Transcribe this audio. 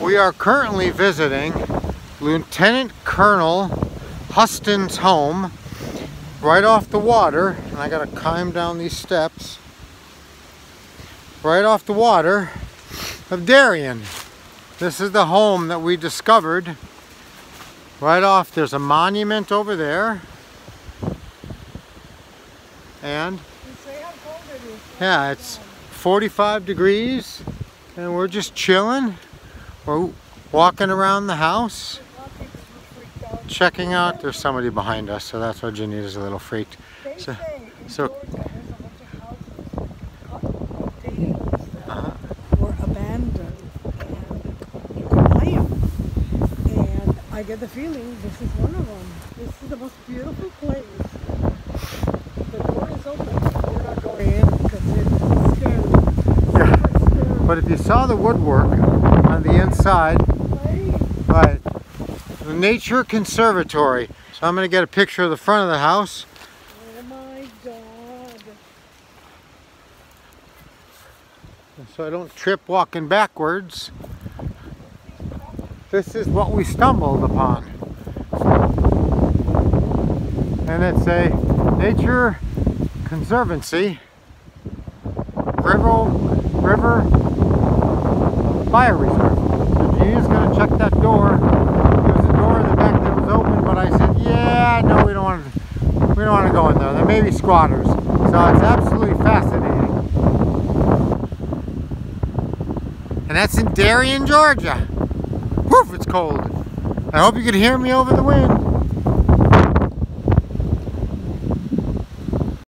We are currently visiting Lieutenant Colonel Huston's home right off the water. And I gotta climb down these steps. Right off the water of Darien. This is the home that we discovered. Right off, there's a monument over there. And yeah, it's 45 degrees and we're just chilling. We're walking around the house, checking out. There's somebody behind us, so that's why Janita's a little freaked. So, so uh-huh. were abandoned and quiet. And I get the feeling this is one of them. This is the most beautiful place. The door is open. We're not going in because it's scary. Yeah. But if you saw the woodwork, on the inside. Right. The Nature Conservatory. So I'm going to get a picture of the front of the house. Oh my God. So I don't trip walking backwards. This is what we stumbled upon. And it's a Nature Conservancy River, River fire reserve. So Gina's going to check that door. There was a door in the back that was open, but I said, yeah, no, we don't want to, we don't want to go in there. There may be squatters. So it's absolutely fascinating. And that's in Darien, Georgia. Woof, it's cold. I hope you can hear me over the wind.